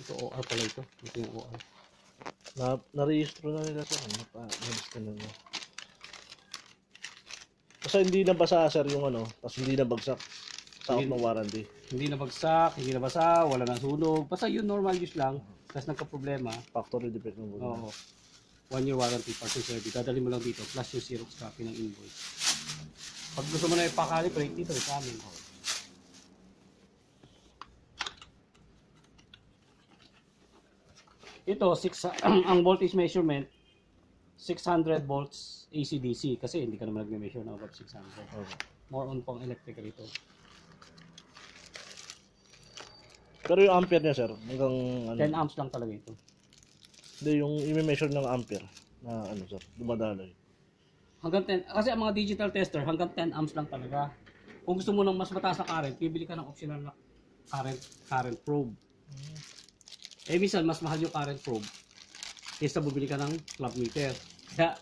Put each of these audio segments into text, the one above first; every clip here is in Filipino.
Ito OR pala ito. Ito yung OR. Na, na-rehistro na nila sir. Napa, nalista na nila. Kasi hindi nabasa sir yung ano, tapos hindi nabagsak sa out ng warranty. Hindi nabagsak, hindi nabasa, wala nang sunog. Basta yun normal use lang. Tapos nagka-problema. Factory defect ng bulo. Oo. One year warranty, part and service. Dadali mo lang dito, plus yung Xerox copy ng invoice. Pag gusto mo na ipakalibrate, dito sa amin. Ito, six, ang voltage measurement, 600 volts AC-DC. Kasi hindi ka naman nag-measure ng above 600. Okay. More on pang electrical ito. Pero yung ampere niya sir, hanggang ano, 10 amps lang talaga ito. hindi yung i-measure ng ampere na ano sir, dumadaloy. Hanggang 10, kasi ang mga digital tester, hanggang 10 amps lang talaga. Kung gusto mo ng mas mataas na current, bibili ka ng optional na current, current probe. Eh, minsan, mas mahal yung current probe kaysa bumili ka ng club meter. Kaya,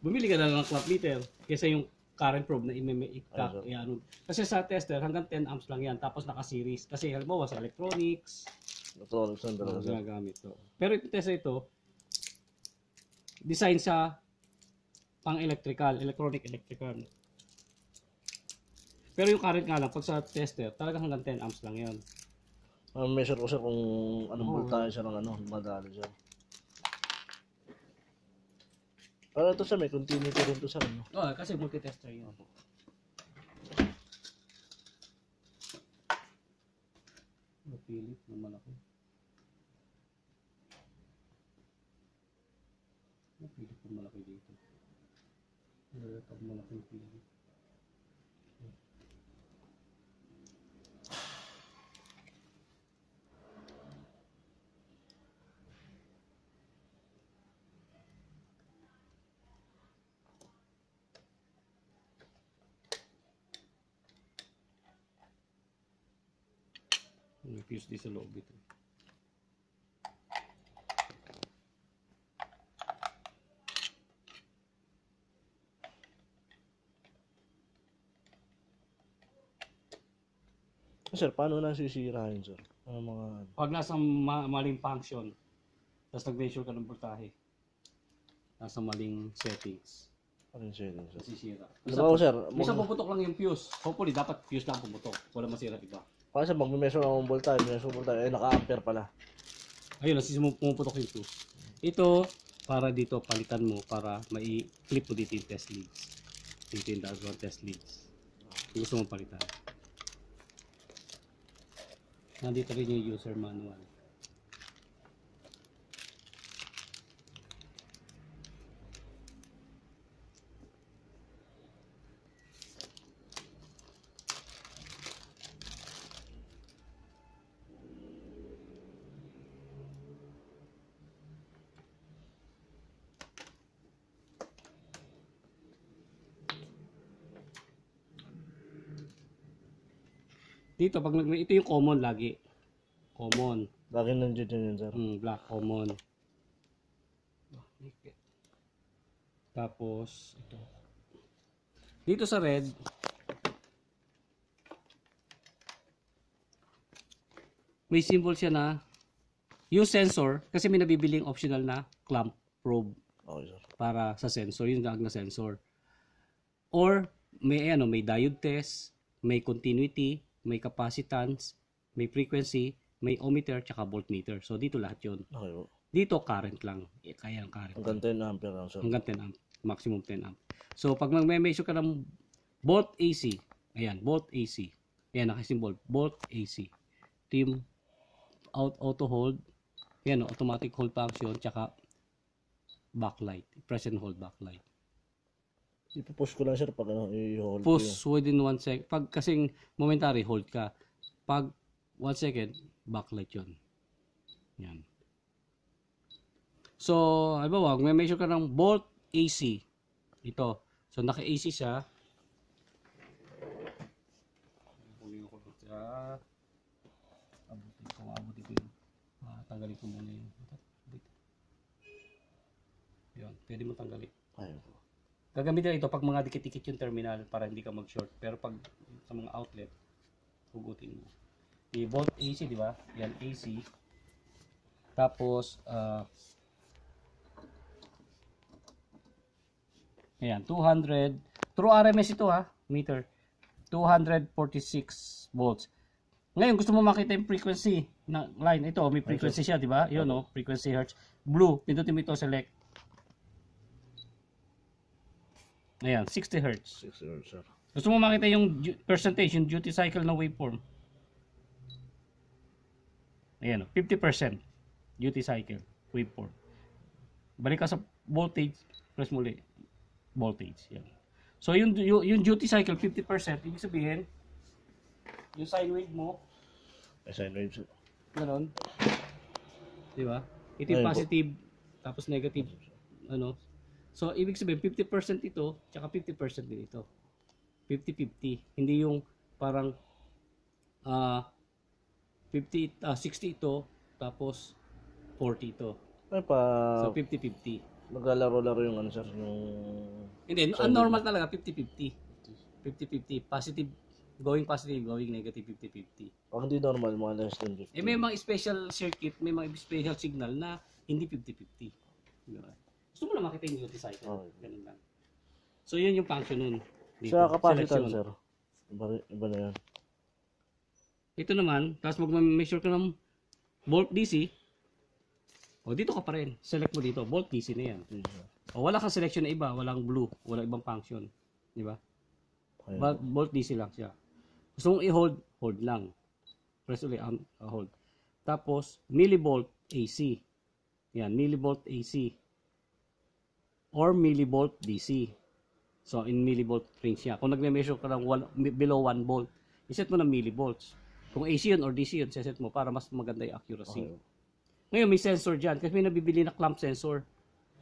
bumili ka na lang ng club meter kaysa yung current probe na imeme Ano? ano. Kasi sa tester, hanggang 10 amps lang yan. Tapos naka-series. Kasi halimbawa sa electronics, Electronics Oo, talaga sir. ginagamit to. Pero ito test ito, design sa pang electrical, electronic electrical. Pero yung current nga lang, pag sa tester, talagang hanggang 10 amps lang yan. Uh, measure ko sir kung anong Oo. voltage siya ng ano, dumadaloy sir. Pero ito sir, may continuity rin to sir. Ano? Oo, kasi multi-tester yun. Napilit na malaki. Napilit na malaki dito. Ito malaki yung fuse di sa loob ito. Sir, paano nasisira yun sir? Ano mga? Pag nasa ma- maling function, tapos nag-measure ka ng voltahe, nasa maling settings, Ano yung settings sir? nasisira. Diba sir, Minsan mag- pumutok lang yung fuse. Hopefully, dapat fuse lang pumutok. Wala masira iba. Kasi mag-measure ako ng voltage, measure voltage, eh naka-ampere pala. Ayun, nasisimo pumuputok yung fuse. Ito, para dito, palitan mo para mai-clip mo dito yung test leads. Dito yung dalawang test leads. Kung gusto mo palitan. Nandito rin yung user manual. Dito, pag nag ito yung common lagi. Common. Lagi nandiyan yun yun sir. Mm, black common. Tapos, ito. Dito sa red, may symbol siya na yung sensor, kasi may nabibiling optional na clamp probe Okay sir. para sa sensor, yung dag na sensor. Or may ano, may diode test, may continuity, may capacitance, may frequency, may ohmmeter, tsaka voltmeter. So dito lahat 'yon. Okay po. Dito current lang. Eh, kaya ang current. Hanggang 10 ampere lang sir. Hanggang 10 amp. Maximum 10 amp. So pag mag-measure ka ng volt AC, ayan, volt AC. Ayan, nakasimbol, volt AC. Yung out, auto hold, ayan, automatic hold function, tsaka backlight, present hold backlight. Ipupush ko lang sir pag ano, i-hold ko yun. Push within 1 second. Pag kasing momentary, hold ka. Pag 1 second, backlight yon Yan. So, halimbawa, may measure ka ng volt AC. Ito. So, naka-AC siya. Kunin ko siya. Abutin ko, abutin ko yun. Ah, tanggalin ko muna yun. Yun, pwede mo tanggalin. Ayun. Gagamitin ito pag mga dikit-dikit yung terminal para hindi ka mag-short. Pero pag sa mga outlet, hugutin mo. I volt AC, di ba? Yan AC. Tapos, ah, ayan, 200. True RMS ito ha, meter. 246 volts. Ngayon, gusto mo makita yung frequency ng line. Ito, may frequency siya, di ba? Yun, no? Frequency hertz. Blue, pindutin mo ito, select. Ayan, 60 hertz. 60 hertz, sir. Gusto mo makita yung percentage, yung duty cycle na waveform. Ayan, oh, 50% duty cycle waveform. Balik ka sa voltage, press muli. Voltage, yan. So, yung, yung, yung duty cycle, 50%, ibig sabihin, yung sine wave mo, May sine wave, sir. Ganon. Di ba? Ito yung positive, tapos negative. Ano? So, ibig sabihin, 50% ito, tsaka 50% din ito. 50-50. Hindi yung parang ah 50, ah 60 ito, tapos 40 ito. Ay, pa... So, 50-50. Naglalaro-laro yung ano, sir, yung... Hindi, ang normal talaga, 50-50. 50-50. Positive, going positive, going negative, 50-50. Pag hindi normal, mga less than 50. Eh may mga special circuit, may mga special signal na hindi 50-50. Diba? Gusto mo na makita yung duty cycle. Okay. Ganun lang. So yun yung function nun. Dito. Sa Selection. sir. Iba, iba na yan. Ito naman, tapos mag-measure ka ng volt DC. O dito ka pa rin. Select mo dito. Volt DC na yan. O wala kang selection na iba. Walang blue. Walang ibang function. Di ba? Ba- Volt DC lang siya. Gusto mong i-hold, hold lang. Press ulit, um, uh, hold. Tapos, millivolt AC. Yan, millivolt AC. Or millivolt DC. So, in millivolt range siya. Kung nagme-measure ka ng one, below 1 volt, iset mo ng millivolts. Kung AC yun or DC yun, set mo para mas maganda yung accuracy. Okay. Ngayon, may sensor dyan. Kasi may nabibili na clamp sensor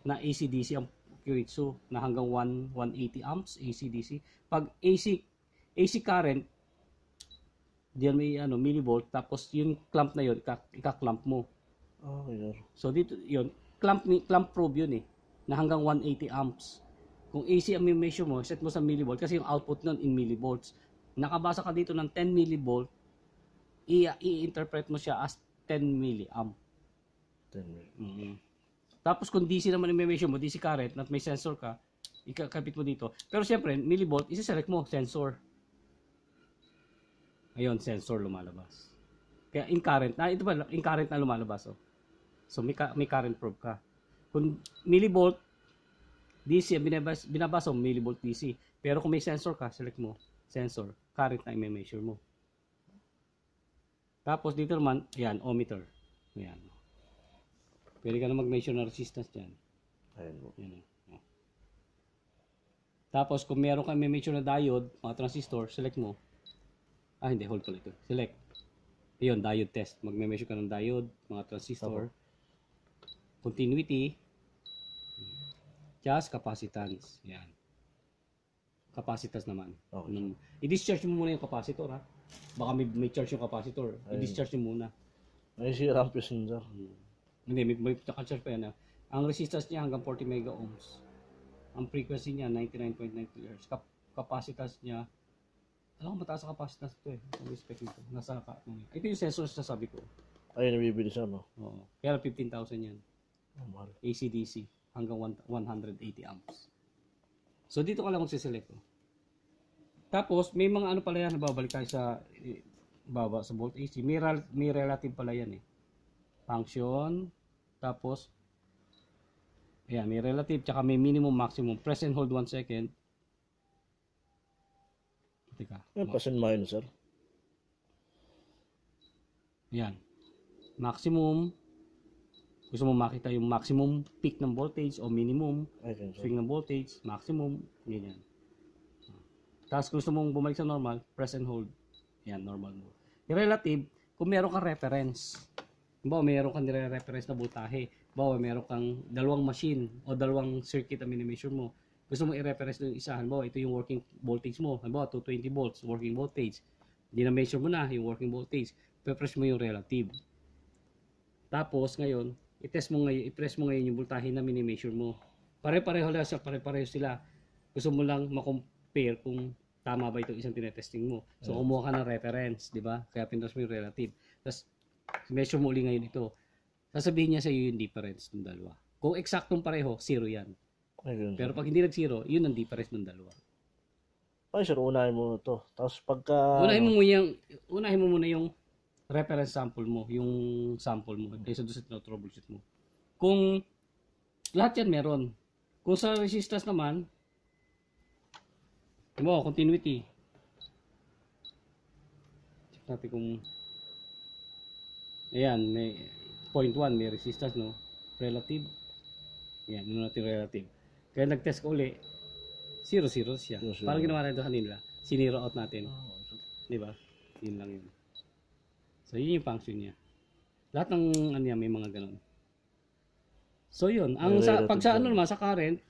na AC-DC ang Kyoritsu na hanggang 1, 180 amps AC-DC. Pag AC, AC current, diyan may ano, millivolt, tapos yung clamp na yun, ika- ika-clamp mo. Okay, sir. So dito, yun, clamp, ni- clamp probe yun eh, na hanggang 180 amps. Kung AC ang measure mo, set mo sa millivolt, kasi yung output nun in millivolts. Nakabasa ka dito ng 10 millivolt, i-interpret mo siya as 10 milliamp. 10 minutes. Mhm. Tapos kung DC naman yung measure mo, DC current, at may sensor ka, ikakabit mo dito. Pero siyempre, millivolt, isi-select mo, sensor. Ayun, sensor lumalabas. Kaya in current, na ito ba, in current na lumalabas. Oh. So may, ka- may current probe ka. Kung millivolt, DC, binabas, binabasa mo, millivolt DC. Pero kung may sensor ka, select mo, sensor, current na i-measure mo. Tapos dito naman, ayan, ohmmeter. Ayan. Pwede ka na mag-measure ng resistance dyan. Ayun po. Yan. oh. Tapos, kung meron ka may measure na diode, mga transistor, select mo. Ah, hindi. Hold lang ito. Select. Ayun, diode test. Magme-measure ka ng diode, mga transistor. Continuity. Just capacitance. Yan. Capacitance naman. Okay. Mm. I-discharge mo muna yung capacitor, ha? Baka may, may charge yung capacitor. I-discharge mo muna. May si Rampus yun, sir. Hindi, may, may charge pa yan. ah. Ang resistance niya hanggang 40 mega ohms. Ang frequency niya 99.9 kHz. Kap capacitance niya alam ko mataas ang capacitance ito eh. Ang respect nito. Nasa ka. Ito yung sensor na sabi ko. Ayun, nabibili siya, no? Oo. Kaya 15,000 yan. AC-DC hanggang one- 180 amps. So dito ka lang magsiselect. Oh. Tapos may mga ano pala yan nababalik tayo sa eh, baba sa volt AC. May, rel- may relative pala yan eh. Function tapos Ayan, may relative tsaka may minimum maximum. Press and hold 1 second. Teka. Yung plus and minus, sir. Ayan. Maximum. Gusto mo makita yung maximum peak ng voltage o minimum. Sir. swing ng voltage, maximum, ganyan. Tapos gusto mong bumalik sa normal, press and hold. Yan, normal mo. Yung relative, kung meron kang reference, Bawa, meron kang nire-reference na voltahe. Bawa, meron kang dalawang machine o dalawang circuit na minimeasure mo. Gusto mo i-reference yung isa. Halimbawa, ito yung working voltage mo. Halimbawa, 220 volts, working voltage. Hindi na-measure mo na yung working voltage. Pe-press mo yung relative. Tapos, ngayon, i-test mo ngayon, i-press mo ngayon yung voltahe na mini-measure mo. Pare-pareho lang siya, pare-pareho sila. Gusto mo lang ma-compare kung tama ba itong isang tinetesting mo. So, kumuha ka ng reference, di ba? Kaya pinress mo yung relative. Tapos, measure mo uli ngayon ito. sasabihin niya sa iyo yung difference ng dalawa. Kung eksaktong pareho, zero yan. Pero pag hindi nag-zero, yun ang difference ng dalawa. Ay, sir, unahin mo to. Tapos pagka... unahin mo muna yung, unahin mo muna yung reference sample mo, yung sample mo, kaysa doon sa tinotroubleshoot mo. Kung lahat yan meron. Kung sa resistance naman, mo, continuity. Check natin kung Ayan, may point 1, may resistance, no? Relative. Ayan, ano natin relative. Kaya nag-test ko uli, 0, 0 siya. Zero, zero. Parang ginawa natin kanila. Siniro out natin. Sir. Di ba? Yun lang yun. So, yun yung function niya. Lahat ng ano yan, may mga ganun. So, yun. Ang sa, pag sa ano naman, sa current,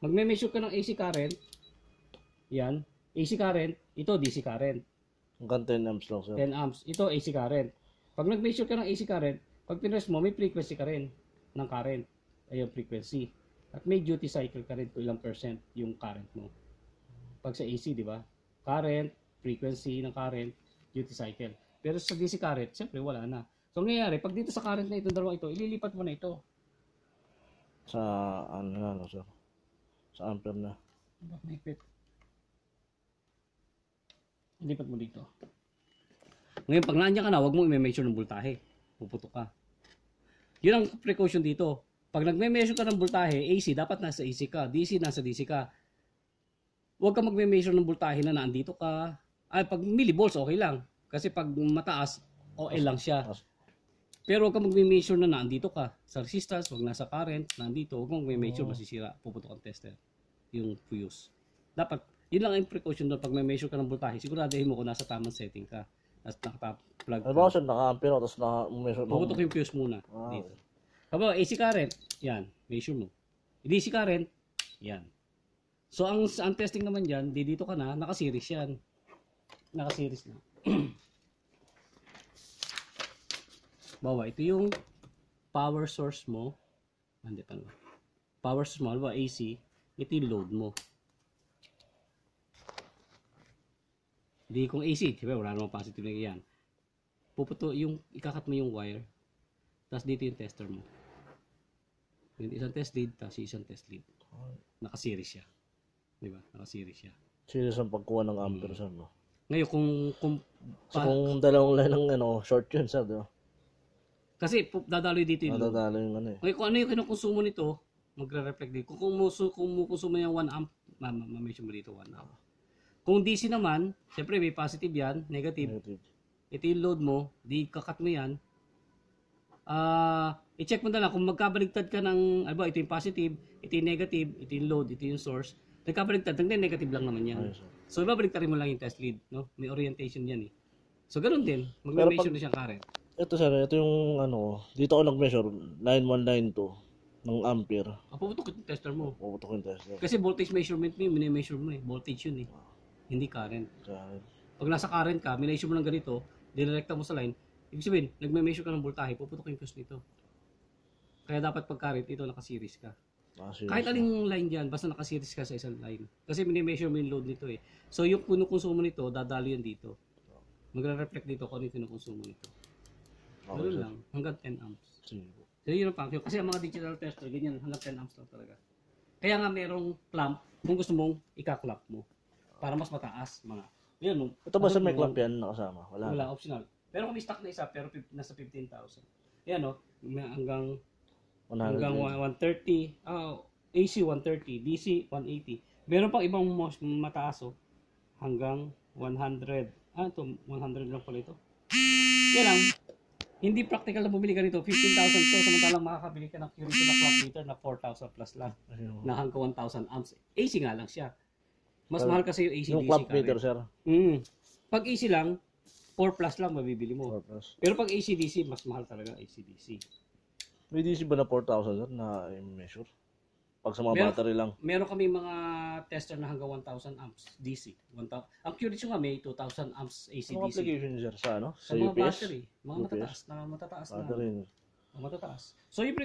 magme-measure ka ng AC current. Yan. AC current. Ito, DC current. Hanggang 10 amps lang, sir. 10 amps. Ito, AC current. Pag nag-measure ka ng AC current, pag pinress mo, may frequency ka rin ng current. Ayun, frequency. At may duty cycle ka rin kung ilang percent yung current mo. Pag sa AC, di ba? Current, frequency ng current, duty cycle. Pero sa DC current, siyempre wala na. So, ang nangyayari, pag dito sa current na itong dalawa ito, ililipat mo na ito. Sa, ano na, no, sir? Sa ampere na. Ba't mahigpit? Lipat mo dito. Ngayon, pag naandyan ka na, huwag mo i-measure ng voltahe. Puputok ka. Yun ang precaution dito. Pag nagme-measure ka ng voltahe, AC, dapat nasa AC ka. DC, nasa DC ka. Huwag ka magme-measure ng voltahe na naandito ka. Ay, pag millivolts, okay lang. Kasi pag mataas, OL lang siya. Pero huwag ka magme-measure na naandito ka. Sa resistance, huwag nasa current, naandito. Huwag mo magme-measure, masisira. Puputok ang tester. Yung fuse. Dapat, yun lang ang precaution doon. Pag may measure ka ng voltahe, siguraduhin mo kung nasa tamang setting ka. Nasa nakata-plug Ano ba, ka. sir? Naka-ampere tapos naka-measure mo. Puputok yung fuse muna. Ah, Dito. Kapag AC current, yan, measure mo. DC current, yan. So, ang, ang testing naman dyan, di dito ka na, naka-series yan. Naka-series na. Bawa, ito yung power source mo. Hindi pa naman. Power source mo, halimbawa AC, ito yung load mo. Hindi kung AC, diba, wala namang positive na yan. Puputo yung, ikakat mo yung wire, tapos dito yung tester mo. Yung isang test lead, tapos isang test lead. Naka-series siya. Di ba? Naka-series siya. Serious ang pagkuha ng ampere, sir, no? Ngayon, kung, kung So, kung dalawang line ng, ano, short yun, sir, di ba? Kasi pu- dadaloy dito yung load. Nadadalo yung, ano, eh. Ngayon, kung ano yung kinukonsumo nito, magre-reflect dito. Kung kumuso, kung kumukonsumo yung 1 amp, ma- ma- ma-mention mo dito 1 amp. Kung DC naman, syempre may positive yan, negative. Negative. Ito yung load mo, di kakat mo yan. Ah, i-check mo na lang kung magkabaligtad ka ng, ano ba, ito yung positive, ito yung negative, ito yung load, ito yung source. Nagkabaligtad, hindi negative lang naman yan. Sir. So, ibabaligtarin mo lang yung test lead, no? May orientation yan eh. So, ganun din. Pero pag- na siyang current. Ito, sir, ito yung, ano, dito ako nag-measure, line 1, line 2, ng ampere. Ang puputok yung tester mo. Puputok yung tester. Kasi voltage measurement mo yung mini-measure mo eh. Voltage yun eh. Hindi current. Kaya, Pag nasa current ka, mineasure mo ng ganito, dinirekta mo sa line, ibig sabihin, nagme-measure ka ng voltahe, puputok yung fuse nito. Kaya dapat pag current, ito naka-series ka. nakaserious Kahit aling line dyan, basta naka-series ka sa isang line. Kasi mini-measure mo yung load nito eh. So yung kinukonsumo nito, dadalo yan dito. Magre-reflect dito kung ano yung kinukonsumo nito. Okay, Ganun lang, hanggang 10 amps. Sige po. So yun ang function. Kasi ang mga digital tester, ganyan, hanggang 10 amps lang talaga. Kaya nga merong clamp, kung gusto mong ika-clamp mo. Para mas mataas, mga. Yan, no? Ito ba, sir, may clamp yan nakasama? Wala. Wala, optional. Pero kung may stock na isa, pero nasa 15,000. Yan, no? May hanggang 100 hanggang din. 130, ah, AC 130, DC 180. Meron pang ibang mas mataas oh, hanggang 100. Ah, ito, 100 lang pala ito. Yan lang. Hindi practical na bumili ka nito. 15,000 to, samantalang makakabili ka ng Curity na clock meter na 4,000 plus lang. Ayun. Na hanggang 1,000 amps. AC nga lang siya. Mas Pero, mahal kasi yung AC Yung DC current. meter, sir. Mm. Pag AC lang, 4 plus lang mabibili mo. 4 plus. Pero pag AC-DC, mas mahal talaga AC-DC. May DC ba na 4,000, sir, na i-measure? Pag sa mga Meron- battery lang. Meron kami mga tester na hanggang 1,000 amps DC. 1,000 Ang Curity nga may 2,000 amps Anong AC-DC. application, sir, sa ano? Sa Sa mga UPS? battery, mga UPS? matataas na matataas na. Battery. Mga matataas. So yung